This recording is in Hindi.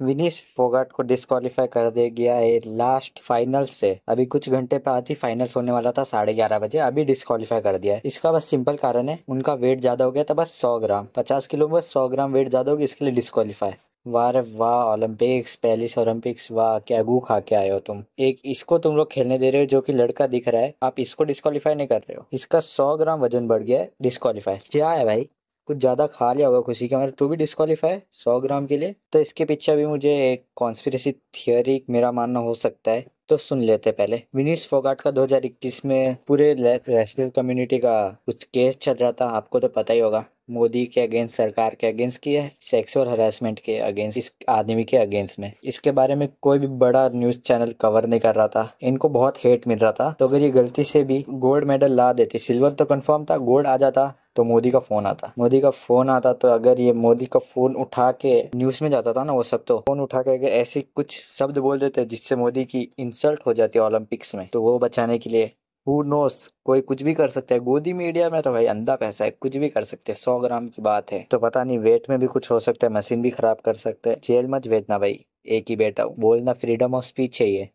विनीस फोगाट को डिस्कालीफाई कर दिया गया है लास्ट फाइनल से। अभी कुछ घंटे बाद ही फाइनल्स होने वाला था, साढ़े ग्यारह बजे। अभी डिस्कालीफाई कर दिया है। इसका बस सिंपल कारण है, उनका वेट ज़्यादा हो गया था बस सौ ग्राम। पचास किलो में बस सौ ग्राम वेट ज़्यादा हो इसके लिए डिस्कालीफाई वाह रे वाह ओलंपिक्स पेरिस ओलंपिक्स वाह, क्या गू खा के आए हो तुम। एक इसको तुम लोग खेलने दे रहे हो जो कि लड़का दिख रहा है, आप इसको डिस्कालीफाई नहीं कर रहे हो। इसका सौ ग्राम वज़न बढ़ गया है डिस्कालीफाई क्या है भाई? कुछ ज़्यादा खा लिया होगा खुशी का मेरा टू भी डिस्कालीफाई सौ ग्राम के लिए। तो इसके पीछे भी मुझे एक कॉन्स्पिरसी थियोरी मेरा मानना हो सकता है तो सुन लेते पहले। विनीस फोगाट का 2021 में पूरे रेसलर कम्युनिटी का कुछ केस चल रहा था, आपको तो पता ही होगा। मोदी के अगेंस्ट सरकार के अगेंस्ट की है सेक्स और हरासमेंट के अगेंस्ट इस आदमी के अगेंस्ट में। इसके बारे में कोई भी बड़ा न्यूज़ चैनल कवर नहीं कर रहा था। इनको बहुत हेट मिल रहा था। तो अगर ये गलती से भी गोल्ड मेडल ला देते सिल्वर तो कंफर्म था गोल्ड आ जाता। तो मोदी का फ़ोन आता। मोदी का फ़ोन आता तो अगर ये मोदी का फ़ोन उठा के न्यूज़ में जाता था ना वो सब तो फ़ोन उठा के अगर ऐसे कुछ शब्द बोल देते जिससे मोदी की इंसल्ट हो जाती है ओलंपिक्स में तो वो बचाने के लिए हु नोस कोई कुछ भी कर सकता है। गोदी मीडिया में तो भाई अंधा पैसा है, कुछ भी कर सकते हैं, सौ ग्राम की बात है। तो पता नहीं, वेट में भी कुछ हो सकता है, मशीन भी खराब कर सकते हैं। जेल मत भेजना भाई, एक ही बेटा बोलना फ्रीडम ऑफ़ स्पीच है ये।